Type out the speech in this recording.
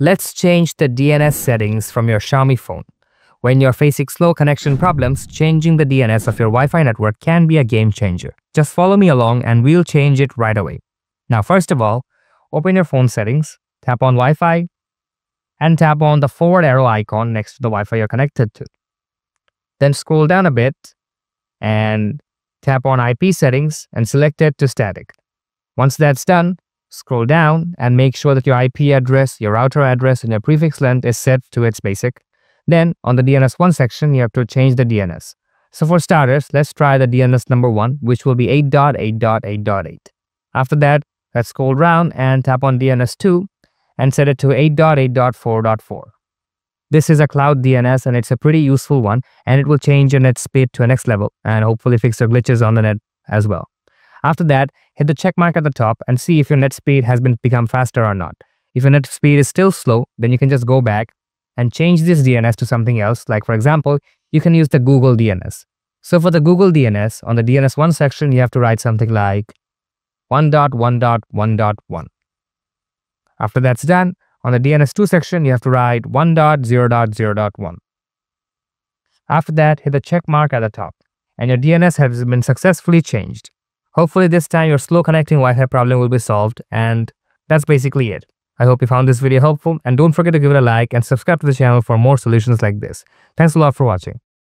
Let's change the DNS settings from your Xiaomi phone. When you're facing slow connection problems, changing the DNS of your Wi-Fi network can be a game changer. Just follow me along and we'll change it right away. Now, first of all, open your phone settings, tap on Wi-Fi, and tap on the forward arrow icon next to the Wi-Fi you're connected to. Then scroll down a bit and tap on IP settings and select it to static. Once that's done, scroll down and make sure that your IP address, your router address, and your prefix length is set to its basic. Then on the DNS1 section, you have to change the DNS. So for starters, let's try the DNS number 1, which will be 8.8.8.8. After that, let's scroll down and tap on DNS2 and set it to 8.8.4.4. This is a cloud DNS and it's a pretty useful one and it will change your net speed to a next level and hopefully fix your glitches on the net as well. After that, hit the check mark at the top and see if your net speed has been become faster or not. If your net speed is still slow, then you can just go back and change this DNS to something else. Like for example, you can use the Google DNS. So for the Google DNS, on the DNS1 section, you have to write something like 1.1.1.1. After that's done, on the DNS2 section, you have to write 1.0.0.1. After that, hit the check mark at the top, and your DNS has been successfully changed. Hopefully this time your slow connecting Wi-Fi problem will be solved, and that's basically it. I hope you found this video helpful, and don't forget to give it a like and subscribe to the channel for more solutions like this. Thanks a lot for watching.